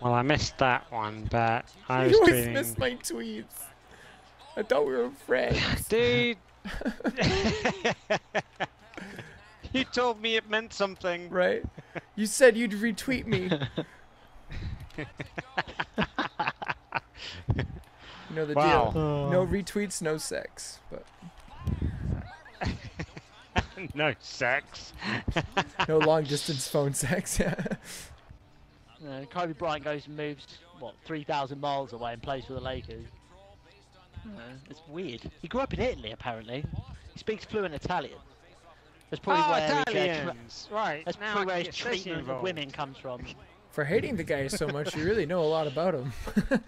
Well, I missed that one, but I was You always tweeting. miss my tweets. I thought we were friends. Dude. you told me it meant something. right? You said you'd retweet me. you know the Wow. deal. Oh. No retweets, no sex. But no sex. no long distance phone sex. Yeah. Uh, Kobe Bryant goes and moves what 3,000 miles away and plays for the Lakers. Uh, it's weird. He grew up in Italy apparently. He speaks fluent Italian. That's probably oh, where his, uh, tra- right. that's now probably where his get Stacey treatment of women comes from. For hating the guy so much, you really know a lot about him.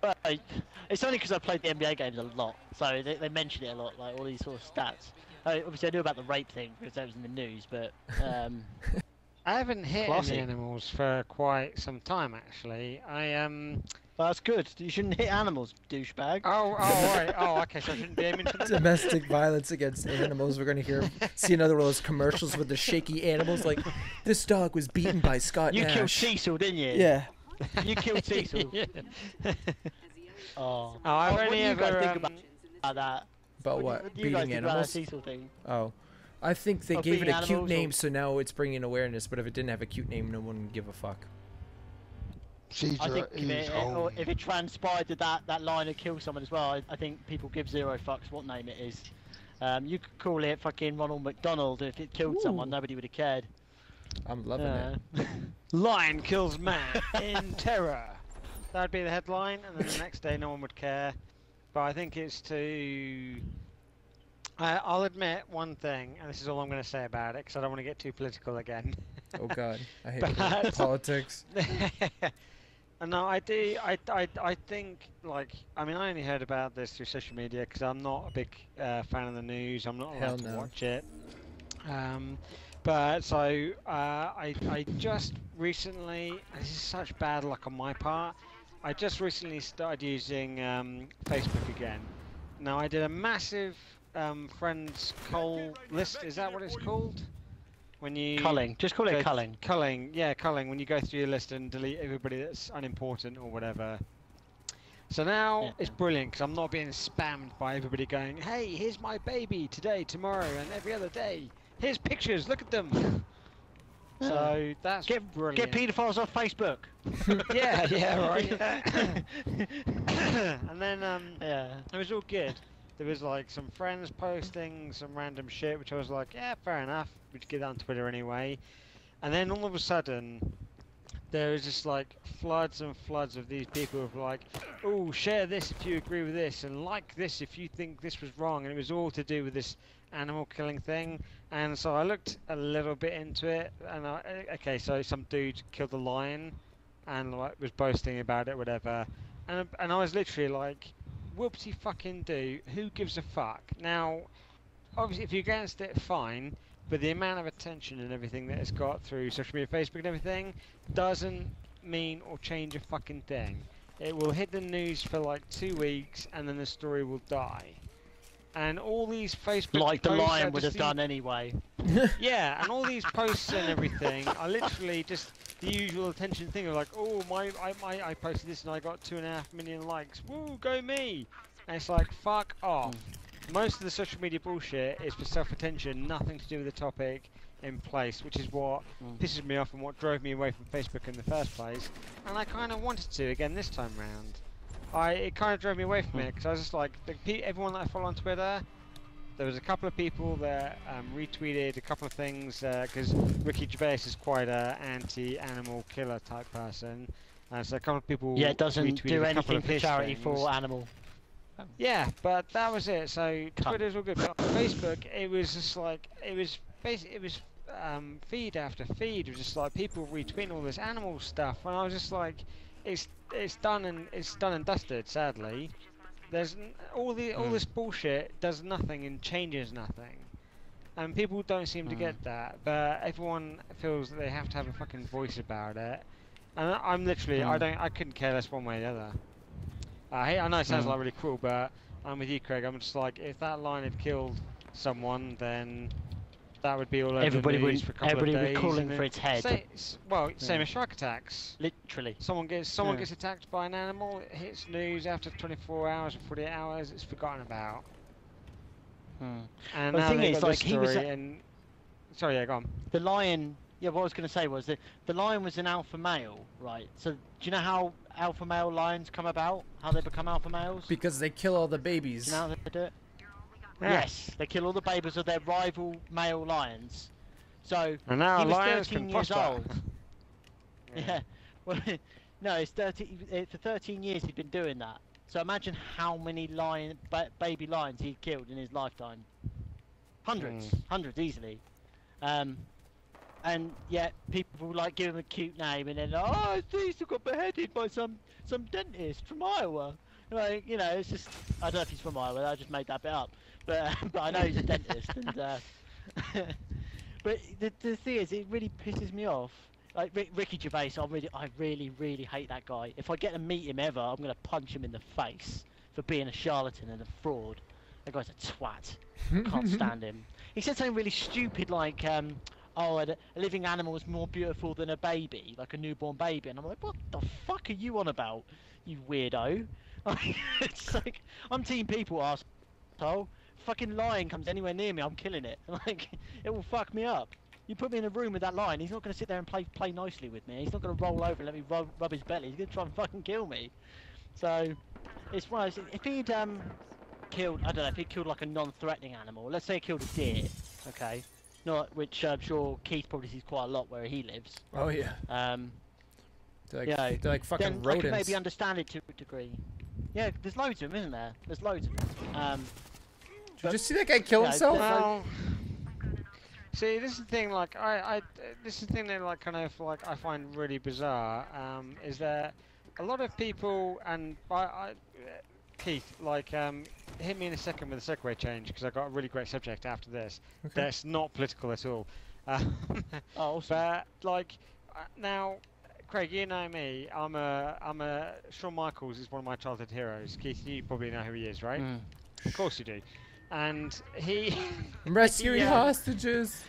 But uh, it's only because I played the NBA games a lot, so they, they mention it a lot, like all these sort of stats. Uh, obviously, I knew about the rape thing because that was in the news, but um, I haven't hit Classy. any animals for quite some time, actually. I um. that's good. You shouldn't hit animals, douchebag. Oh, oh, right. Oh, okay. So I shouldn't be aiming for. Domestic violence against animals. We're gonna hear see another one of those commercials with the shaky animals. Like this dog was beaten by Scott you killed Cecil, didn't you? Yeah. You killed Cecil. oh. Oh, I've what only do you guys ever. think um, about that? About do- what? do you guys Beating think about that animals? Cecil thing? Oh. I think they gave it a cute animals or- name, so now it's bringing awareness. But if it didn't have a cute name, no one would give a fuck. Caesar I think if is it, or if it transpired that that, that line had killed someone as well, I, I think people give zero fucks what name it is. Um, you could call it fucking Ronald McDonald. If it killed someone, nobody would have cared. I'm loving it. Uh, Lion kills man in terror. That'd be the headline, and then the next day no one would care. But I think it's to. I, I'll admit one thing, and this is all I'm going to say about it, because I don't want to get too political again. Oh God, I hate But- politics. And no, I do. I, I, I think like I mean I only heard about this through social media because I'm not a big uh, fan of the news. I'm not allowed to watch it. Um, but so uh, I I just recently this is such bad luck on my part. I just recently started using um, Facebook again. Now I did a massive um, friends call list. Is that what it's called? When you culling. Just call it culling. Culling, yeah, culling. When you go through your list and delete everybody that's unimportant or whatever. So now Yeah. it's brilliant because I'm not being spammed by everybody going, "Hey, here's my baby today, tomorrow, and every other day. Here's pictures. Look at them." so that's Get brilliant. get paedophiles off Facebook. yeah, yeah, right. and then um, Yeah. it was all good. There was like some friends posting some random shit, which I was like, yeah, fair enough. We'd get on Twitter anyway. And then all of a sudden, there was just like floods and floods of these people of like, oh, share this if you agree with this, and like this if you think this was wrong. And it was all to do with this animal killing thing. And so I looked a little bit into it, and I, okay, so some dude killed a lion, and like was boasting about it, whatever. And and I was literally like, whoopsie fucking do. Who gives a fuck? Now, obviously, if you're against it, fine. But the amount of attention and everything that it's got through social media, Facebook, and everything doesn't mean or change a fucking thing. It will hit the news for like two weeks, and then the story will die. And all these Facebook Like the posts are lion would just have done anyway. yeah, and all these posts and everything are literally just the usual attention thing of like, oh my, I, my, I posted this and I got two and a half million likes. Woo, go me! And it's like, fuck off. Most of the social media bullshit is for self-attention, nothing to do with the topic in place, which is what Mm. pisses me off and what drove me away from Facebook in the first place. And I kind of wanted to again this time round. I it kind of drove me away from it because I was just like, the, everyone that I follow on Twitter, there was a couple of people that um, retweeted a couple of things because Ricky Gervais is quite a anti-animal killer type person. Uh, so a couple of people Yeah, it doesn't do anything for charity things. for animal. Yeah, but that was it. So Cunt. Twitter's all good, but on Facebook it was just like it was basically it was um, feed after feed. It was just like people retweeting all this animal stuff, and I was just like, it's it's done and it's done and dusted. Sadly, there's all the all Mm. this bullshit does nothing and changes nothing, and people don't seem to Mm. get that. But everyone feels that they have to have a fucking voice about it, and I- I'm literally I Mm. don't I couldn't care less one way or the other. I hate, I know it sounds Mm. like really cruel, but I'm with you, Craig. I'm just like, if that lion had killed someone, then that would be all over Everybody the would, news for a couple everybody of would days. calling for its head. Say, s- well, same Yeah. as shark attacks. Literally. Someone gets someone Yeah. gets attacked by an animal, it hits news after 24 hours or 48 hours, it's forgotten about. Hmm. And Well, the now thing is, like, he was a- and sorry, yeah, go on. The lion. Yeah, what I was going to say was that the lion was an alpha male, right? So do you know how alpha male lions come about? How they become alpha males? Because they kill all the babies. you know how they do it? Yeah. Yes, they kill all the babies of their rival male lions. So And now He was lions 13 can years prosper. old. yeah, well, no, it's 30, eh, for 13 years he's been doing that. So imagine how many lion, ba- baby lions he killed in his lifetime. Hundreds, Mm. hundreds easily. Um, and yet people will like give him a cute name, and then oh, he still got beheaded by some some dentist from Iowa. Like you know, it's just I don't know if he's from Iowa. I just made that bit up, but but I know he's a dentist. And uh, but the the thing is, it really pisses me off. Like Rick, Ricky Gervais, I really I really really hate that guy. If I get to meet him ever, I'm gonna punch him in the face for being a charlatan and a fraud. That guy's a twat. Can't stand him. He said something really stupid like, um, "Oh, a, a living animal is more beautiful than a baby, like a newborn baby." And I'm like, "What the fuck are you on about, you weirdo?" it's like I'm team people, asshole. Fucking lion comes anywhere near me, I'm killing it. Like it will fuck me up. You put me in a room with that lion, he's not going to sit there and play play nicely with me. He's not going to roll over and let me rub, rub his belly. He's going to try and fucking kill me. So it's one of those. If he'd um killed, I don't know, if he killed like a non-threatening animal, let's say he killed a deer, okay, not which I'm sure Keith probably sees quite a lot where he lives. Oh yeah. Um, They're like, Yeah, they're like fucking then I rodents. could maybe understand it to a degree. Yeah, there's loads of them, isn't there? There's loads of them. Um, Did you just see that guy kill Yeah, himself? Well, see, this is the thing. Like, I, I, this is the thing that, like, kind of, like, I find really bizarre. Um, is that a lot of people, and I, I Keith, like, um, hit me in a second with a segue change because I got a really great subject after this. Okay. That's not political at all. Um, oh, awesome. but like, uh, now, Craig, you know me. I'm a, I'm a. Shawn Michaels is one of my childhood heroes. Keith, you probably know who he is, right? Mm. Of course you do. And he. I'm rescuing Yeah. hostages.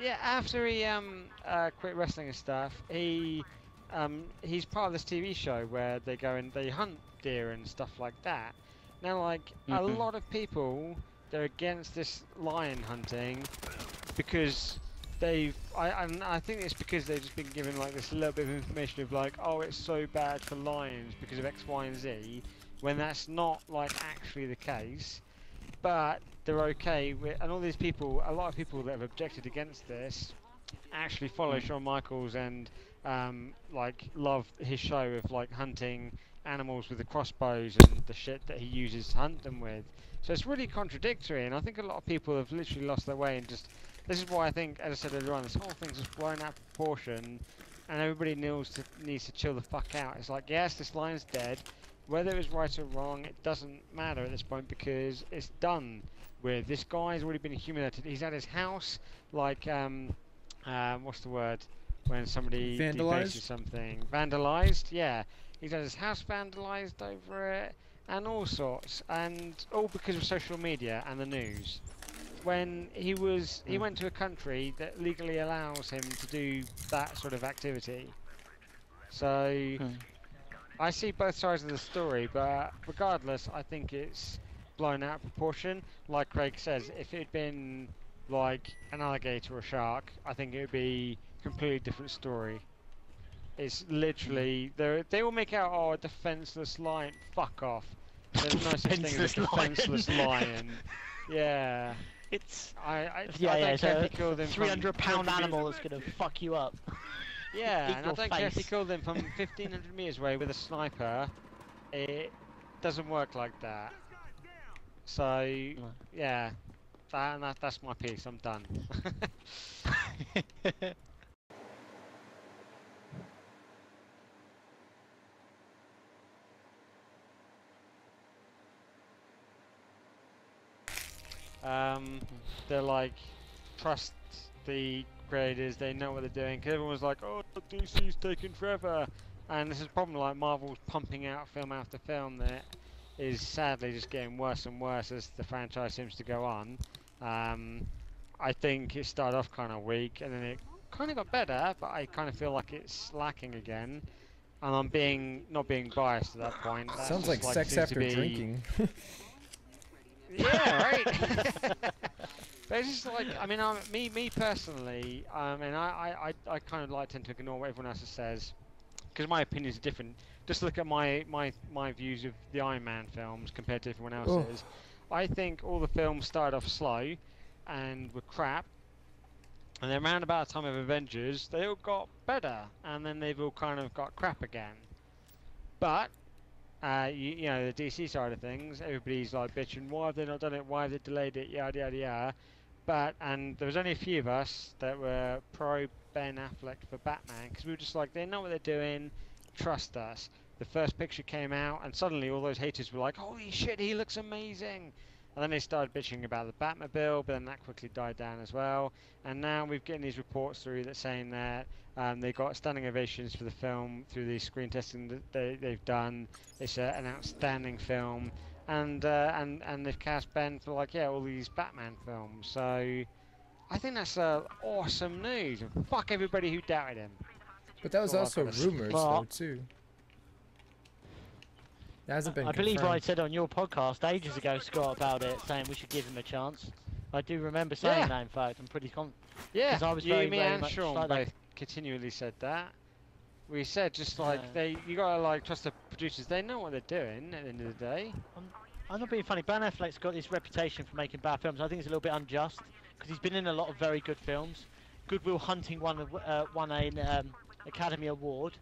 Yeah, after he um uh, quit wrestling and stuff, he um he's part of this TV show where they go and they hunt deer and stuff like that. Now, like a Mhm. lot of people, they're against this lion hunting because they've I I'm, I think it's because they've just been given like this little bit of information of like oh it's so bad for lions because of X, Y, and Z, when that's not like actually the case but they're okay with, and all these people, a lot of people that have objected against this, actually follow Mm. Shawn Michaels and um, like love his show of like hunting animals with the crossbows and the shit that he uses to hunt them with. So it's really contradictory, and I think a lot of people have literally lost their way and just. This is why I think, as I said earlier on, this whole thing's just blown out of proportion, and everybody needs to needs to chill the fuck out. It's like, yes, this lion's dead. Whether it was right or wrong, it doesn't matter at this point because it's done with. This guy's already been humiliated. He's at his house, like, um, um, what's the word? When somebody Vandalised? defaces something. Vandalized, yeah. He's had his house vandalized over it, and all sorts, and all because of social media and the news. When he was, he Mm. went to a country that legally allows him to do that sort of activity. So, Hmm. I see both sides of the story, but regardless, I think it's blown out of proportion. Like Craig says, if it had been like an alligator or a shark, I think it would be a completely different story. It's literally they they will make out oh a defenseless lion. Fuck off. There's no such thing as a Defenseless lion. lion. Yeah, It's I I, yeah, I yeah. So if you kill them 300 pound animal is gonna fuck you up. Yeah, and I don't care if you face. kill them from 1500 meters away with a sniper. It doesn't work like that. So yeah, that, that that's my piece. I'm done. um, they're like trust the creators. They know what they're doing. 'cause everyone's like, oh, DC's taking forever, and this is a problem. Like Marvel's pumping out film after film that is sadly just getting worse and worse as the franchise seems to go on. Um, I think it started off kind of weak, and then it kind of got better, but I kind of feel like it's lacking again. And I'm being not being biased at that point. That Sounds just, like sex after drinking. Yeah, right. but it's just like I mean, um, me me personally, um, and I I, I, I kind of like tend to ignore what everyone else says because my opinions are different. Just look at my my my views of the Iron Man films compared to everyone Oh. else's. I think all the films started off slow and were crap. And then around about the time of Avengers, they all got better, and then they've all kind of got crap again. But uh, you, you know, the DC side of things, everybody's like bitching, why have they not done it? Why have they delayed it? Yada yada yada. But and there was only a few of us that were pro Ben Affleck for Batman because we were just like, they know what they're doing, trust us. The first picture came out, and suddenly all those haters were like, holy shit, he looks amazing. And then they started bitching about the Batmobile, but then that quickly died down as well. And now we've getting these reports through that saying that um, they got standing ovations for the film through the screen testing that they, they've done. It's a, an outstanding film, and uh, and and they've cast Ben for like yeah all these Batman films. So I think that's uh, awesome news. And fuck everybody who doubted him. But that was Well, I've also got rumors, Well- though, too. That hasn't been I believe I said on your podcast ages ago, Scott, about it, saying we should give him a chance. I do remember saying Yeah. that. In fact, I'm pretty con. Yeah, I was you, very, me, very and much Sean like that. both continually said that. We said just like Yeah. they, you gotta like trust the producers. They know what they're doing at the end of the day. I'm not being funny. Ben Affleck's got this reputation for making bad films. I think it's a little bit unjust because he's been in a lot of very good films. Good Will Hunting won a, uh, won an um, Academy Award.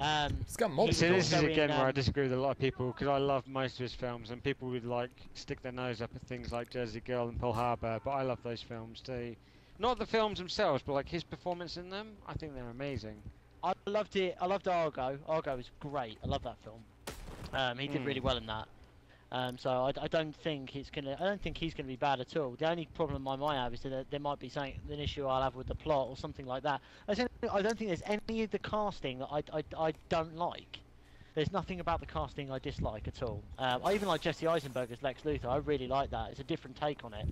Um, It's got multiple. See, this is also in, again where I um, disagree with a lot of people because I love most of his films, and people would like stick their nose up at things like Jersey Girl and Pearl Harbor, but I love those films too. Not the films themselves, but like his performance in them. I think they're amazing. I loved it. I loved Argo. Argo was great. I love that film. Um, he did Mm. really well in that. Um, so I, I don't think it's gonna. I don't think he's gonna be bad at all. The only problem I might have is that there might be something, an issue I'll have with the plot or something like that. I don't, I don't think there's any of the casting that I, I, I don't like. There's nothing about the casting I dislike at all. Um, I even like Jesse Eisenberg as Lex Luthor. I really like that. It's a different take on it.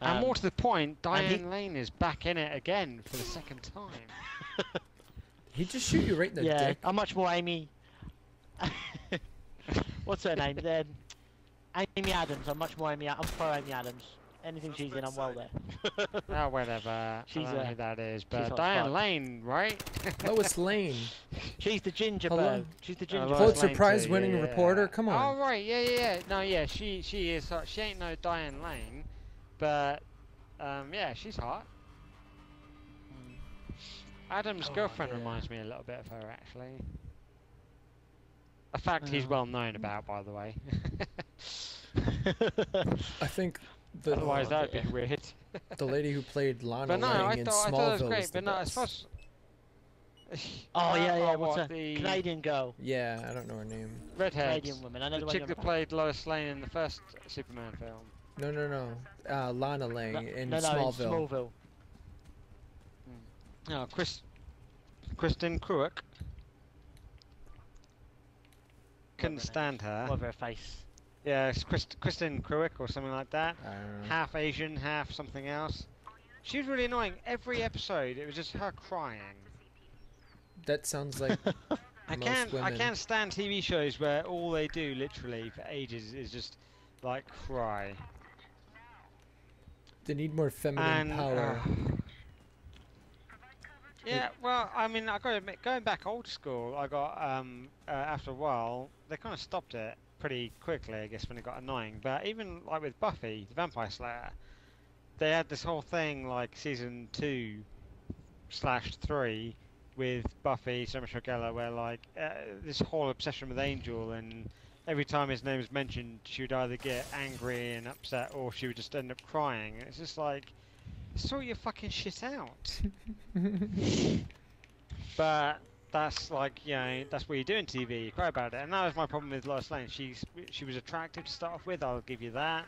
and Um, more to the point, and he- Diane Lane is back in it again for the second time. He'd just shoot you right in the yeah, dick. I'm much more Amy. What's her name? Then Amy Adams. I'm much more Amy. I'm pro Amy Adams. Anything she's in, I'm well there. oh, whatever. She's, I don't know uh, who that is, but Diane fuck. Lane, right? Lois Lane, she's the ginger Hello? bird. She's the ginger Lois bird. Pulitzer Prize too, winning yeah, yeah, reporter? yeah. Come on. Oh right, yeah, yeah, yeah. No, yeah, she she is. hot. She ain't no Diane Lane, but um, yeah, she's hot. Adam's Oh, girlfriend yeah. reminds me a little bit of her, actually. A fact he's well known about, by the way. I think the Otherwise, that'd be weird. the lady who played Lana But no, I Lang in thought, I thought it was Smallville great. is the But no, as best. far as oh yeah, yeah. oh, What's what, her the Canadian girl? Yeah, I don't know her name. redhead, Canadian woman. I know the the chick that played Lois Lane in the first Superman film. No, no, no. Uh, Lana Lang No, in no, no, Smallville. in Smallville. No, Chris, Kristin Kreuk. Couldn't Whatever her name stand her. Whatever her face. Yeah, it's Christ- Kristin Kreuk or something like that. I. Half Asian, half something else. She was really annoying. Every episode, it was just her crying. That sounds like I can't, I can't stand TV shows where all they do, literally, for ages, is just like cry. they need more feminine And power. uh, yeah, well, I mean, I got to admit, going back old school, I got um uh, after a while they kind of stopped it pretty quickly, I guess, when it got annoying. But even like with Buffy, the Vampire Slayer, they had this whole thing like season two slash three with Buffy, Sarah Michelle Gellar, where like uh, this whole obsession with Angel and. Every time his name was mentioned, she would either get angry and upset, or she would just end up crying. It's just like, sort your fucking shit out. But that's like, you know, that's what you do in TV. You cry about it, and that was my problem with Lois Lane. She's she was attractive to start off with. I'll give you that.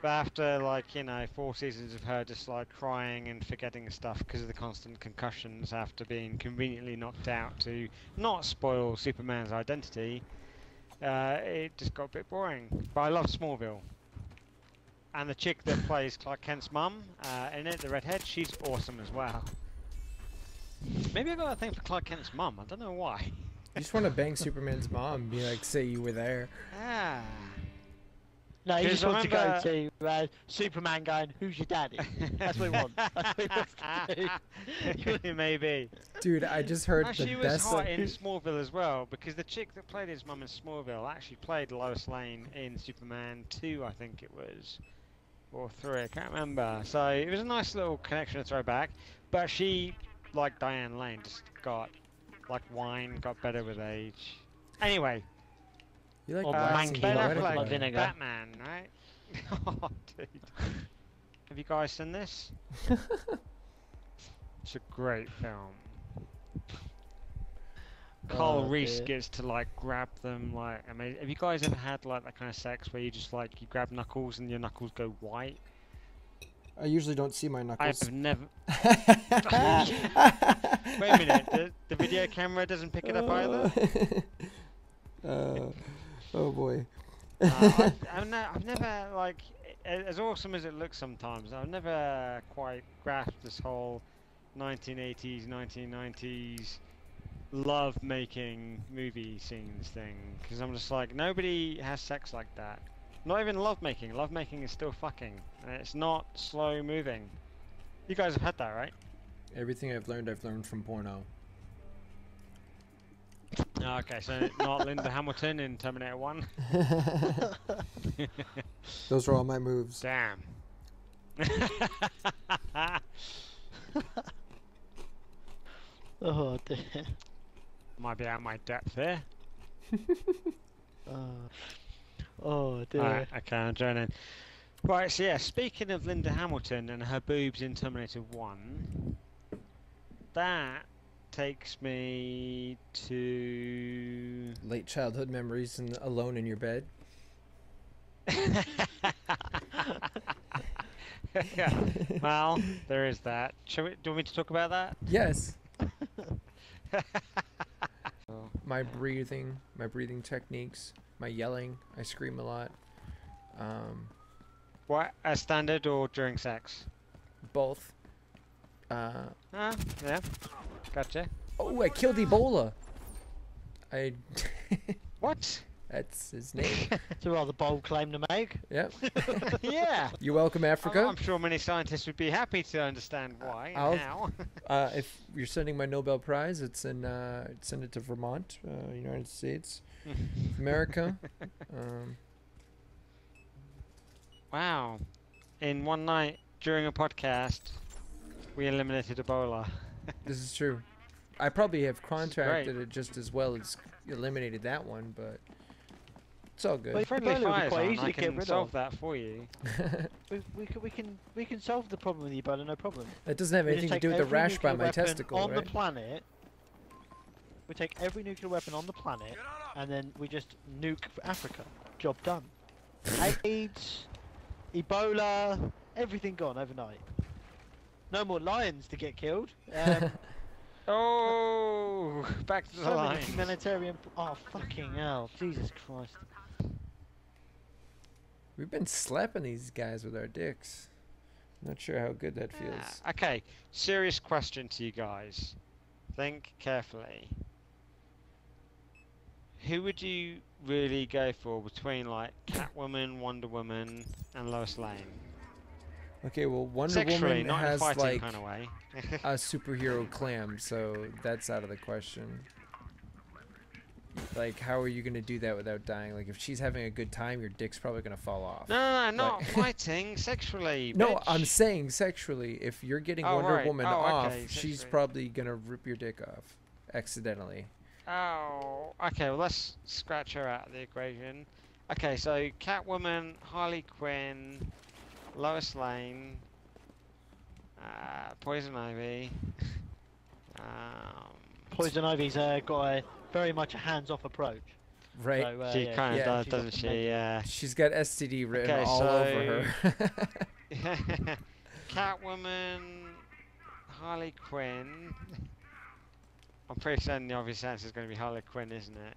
But after like you know four seasons of her just like crying and forgetting stuff because of the constant concussions after being conveniently knocked out to not spoil Superman's identity, uh, it just got a bit boring. But I love Smallville. And the chick that plays Clark Kent's mum uh, in it, the redhead, she's awesome as well. Maybe I got a thing for Clark Kent's mum. I don't know why. You just want to bang Superman's mom and be like, say you were there. Ah. No, you just I want to go to uh, Superman going, who's your daddy? That's what we want. That's what he wants to. Maybe. Dude, I just heard No, the she was best. hot thing- in Smallville as well because the chick that played his mum in Smallville actually played Lois Lane in Superman 2, I think it was, or 3, I can't remember. So it was a nice little connection to throw back. But she, like Diane Lane, just got like wine, got better with age. Anyway, You like Or uh, manky Ben like poetic like Affleck, vinegar. Batman, right? oh, dude. Have you guys seen this? It's a great film. Carl Oh, Reese gets to like grab them like I mean have you guys ever had like that kind of sex where you just like you grab knuckles and your knuckles go white? I usually don't see my knuckles. I've never Wait a minute, the, the video camera doesn't pick it up either? Uh, oh boy. Uh, I've, I've, ne- I've never like as awesome as it looks sometimes. I've never quite grasped this whole 1980s, 1990s love making movie scenes thing because I'm just like nobody has sex like that. Not even love making. Love making is still fucking, and it's not slow moving. You guys have had that, right? Everything I've learned, I've learned from porno. Oh, okay, so not Linda Hamilton in Terminator 1. Those are all my moves. Damn. Oh dear. Might be out of my depth here. Oh, oh dear. Alright, okay, I'm joining. Right, so yeah, speaking of Linda Hamilton and her boobs in Terminator 1, that takes me to. Late childhood memories and alone in your bed. yeah, well, there is that. Shall we, do you want me to talk about that? Yes. My breathing, my breathing techniques, my yelling. I scream a lot. Um, What, as standard or during sex? both. Uh, Ah, yeah, gotcha. oh, I killed Ebola. I. What? That's his name. It's a rather bold claim to make. Yep. yeah. You're welcome, I'm- Africa. I'm sure many scientists would be happy to understand why I'll- and how. Uh, if you're sending my Nobel Prize, it's in uh, send it to Vermont, uh, United States, America. Um, wow. In one night during a podcast, we eliminated Ebola. this is true. I probably have contracted it just as well as eliminated that one, but it's all good. Wait, Friendly Ebola would be quite easy I to get can solve of. that for you. We, we, can, we can we can solve the problem with Ebola, no problem. that doesn't have anything to do with the rash by nuclear my testicle, on right? the planet. We take every nuclear weapon on the planet, and then we just nuke Africa. Job done. AIDS, Ebola, everything gone overnight. No more lions to get killed. Um, Oh, back to the so many lines. humanitarian. Oh fucking hell! Jesus Christ! We've been slapping these guys with our dicks. Not sure how good that feels. Okay, serious question to you guys. Think carefully. Who would you really go for between like Catwoman, Wonder Woman, and Lois Lane? Okay, well, Wonder Sexually, Woman has like kind of a superhero clam, so that's out of the question. Like, how are you gonna do that without dying? Like, if she's having a good time, your dick's probably gonna fall off. No, no, no, not Like- fighting sexually. No, I'm saying sexually. If you're getting Oh, Wonder right. Woman Oh, off, okay, she's probably gonna rip your dick off accidentally. Oh, okay. Well, let's scratch her out of the equation. Okay, so Catwoman, Harley Quinn, Lois Lane, uh, Poison Ivy. um, Poison Ivy's uh, got a very much a hands-off approach. Right? So, uh, she yeah, kind of yeah, does, she's doesn't she? Yeah. She's got STD written Okay, all over her. Catwoman, Harley Quinn. I'm pretty certain the obvious answer is going to be Harley Quinn, isn't it?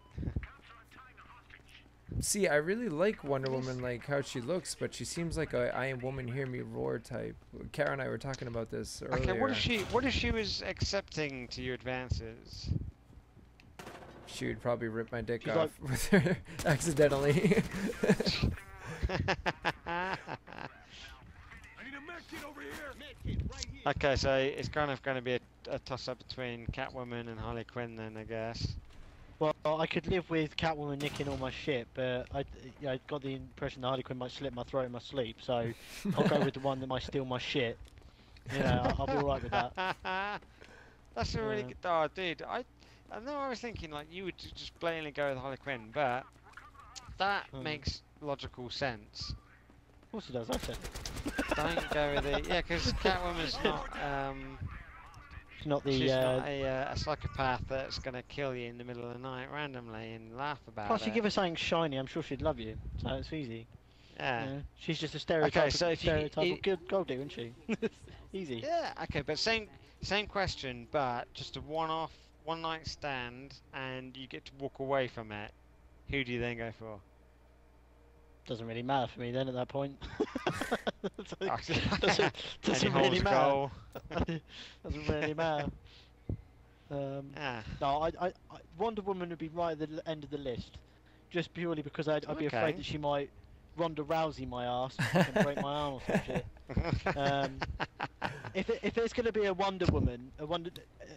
See, I really like Wonder Woman, like how she looks, but she seems like a "I am woman, hear me roar" type. Kara and I were talking about this earlier. Okay, what if she what if she was accepting to your advances? She would probably rip my dick She's off with her accidentally. okay, so it's kind of going to be a, a toss up between Catwoman and Harley Quinn then, I guess. Well, I could live with Catwoman nicking all my shit, but I, yeah, I got the impression that Harley Quinn might slit my throat in my sleep, so I'll go with the one that might steal my shit. You know, I'll, I'll be alright with that. That's a really Yeah. good. Oh, dude, I, I know I was thinking like you would just blatantly go with Harley Quinn, but that Hmm. makes logical sense. Of course it does, I said. Don't go with it. Yeah, because Catwoman's not. Um, not the, she's uh, not a, uh, a psychopath that's gonna kill you in the middle of the night randomly and laugh about plus it. Plus, you give her something shiny, I'm sure she'd love you, so it's easy. yeah. Yeah. She's just a stereotype, Okay, so if stereotype you- good gold digger, isn't she? easy. Yeah, okay, but same same question, but just a one-off, one-night stand, and you get to walk away from it. Who do you then go for? Doesn't really matter for me then at that point. doesn't doesn't, doesn't really matter. doesn't really matter. Um, Ah, no, I, I, I, Wonder Woman would be right at the end of the list, just purely because I'd, I'd be Okay. afraid that she might Ronda Rousey my ass and break my arm or some shit. Um, If it, if there's going to be a Wonder Woman, a Wonder,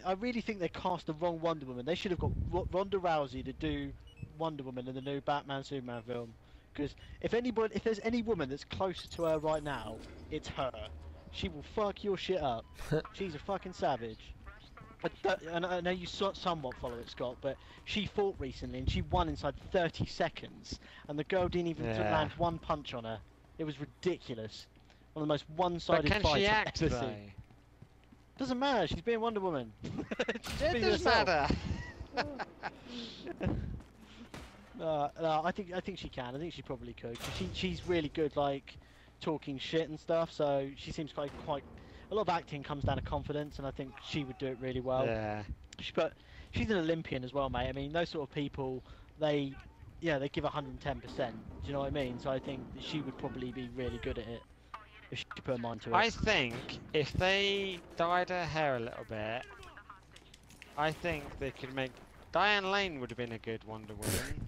I really think they cast the wrong Wonder Woman. They should have got Ro- Ronda Rousey to do Wonder Woman in the new Batman Superman film. Because if anybody, if there's any woman that's closer to her right now, it's her. She will fuck your shit up. She's a fucking savage. And I know you so, somewhat follow it, Scott, but she fought recently and she won inside 30 seconds, and the girl didn't even Yeah. land one punch on her. It was ridiculous. One of the most one-sided fights she I've act ever though? seen. Doesn't matter. She's being Wonder Woman. It being does herself. matter. Uh, no, I think I think she can. I think she probably could. She she's really good, like talking shit and stuff. So she seems quite quite. A lot of acting comes down to confidence, and I think she would do it really well. yeah. She, but she's an Olympian as well, mate. I mean, those sort of people, they, yeah, they give 110 percent. Do you know what I mean? So I think that she would probably be really good at it if she put her mind to it. I think if they dyed her hair a little bit, I think they could make Diane Lane would have been a good Wonder Woman.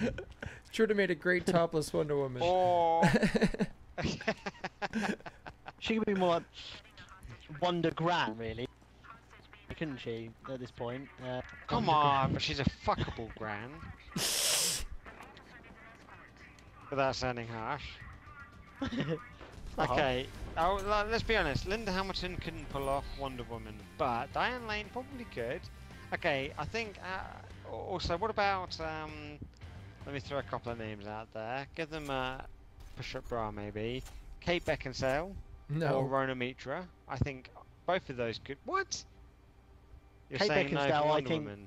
She would have made a great topless Wonder Woman. or She could be more like Wonder Gran, really. Couldn't she at this point? Uh, come Wonder Gran. on, but she's a fuckable Gran. Without sounding harsh. Uh-huh. Okay, oh, let's be honest. Linda Hamilton couldn't pull off Wonder Woman, but Diane Lane probably could. Okay, I think. Uh, also, what about? Um, let me throw a couple of names out there. Give them a push-up bra, maybe. Kate Beckinsale or no. Rona Mitra. I think both of those could. What? You're Kate saying no Beckinsale, for I think- Woman.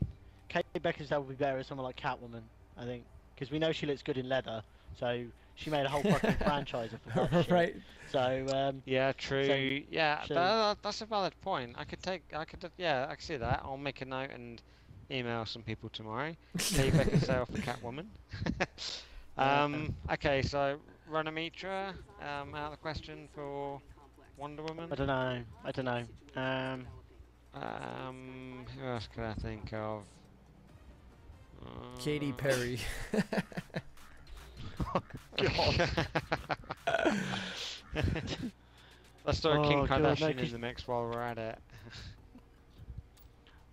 Kate Beckinsale would be better as someone like Catwoman, I think, because we know she looks good in leather. So she made a whole fucking franchise of that right. So um, Yeah, true. yeah, so- tha- that's a valid point. I could take. I could. Yeah, I can see that. I'll make a note and email some people tomorrow. Kate Beckinsale for Catwoman. um. Okay, so Rona Mitra. Um. Out of the question for Wonder Woman. I don't know. I don't know. Um, Um. Who else could I think of? Katy Uh, Perry. Let's throw Kim Oh, God, no, in the mix while we're at it.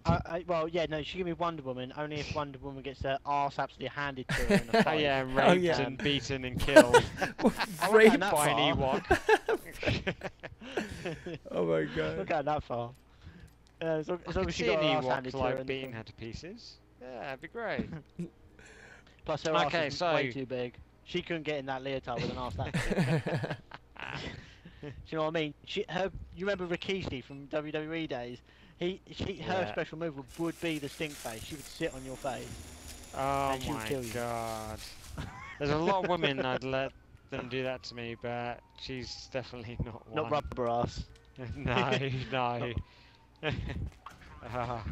I, I, well, yeah, no, she give me Wonder Woman only if Wonder Woman gets her ass absolutely handed to her in a Oh fight. yeah, and Oh, raped yeah. and beaten and killed. I Rape- went that by an. Ewok. oh my god. Look at that far. Uh, as long, as, long as she see got an her arse Ewok handed to her. like in the beating to pieces. Yeah, that'd be great. Plus her arse Okay, is so- way too big. She couldn't get in that leotard with an ass that big. Do you know what I mean? She, her, you remember Rikishi from WWE days? He, she, her Yeah. special move would, would be the stink face. She would sit on your face. oh And she would my kill you. god. There's a lot of women I'd let them do that to me, but she's definitely not one. Not rubber ass. no, no. Ah,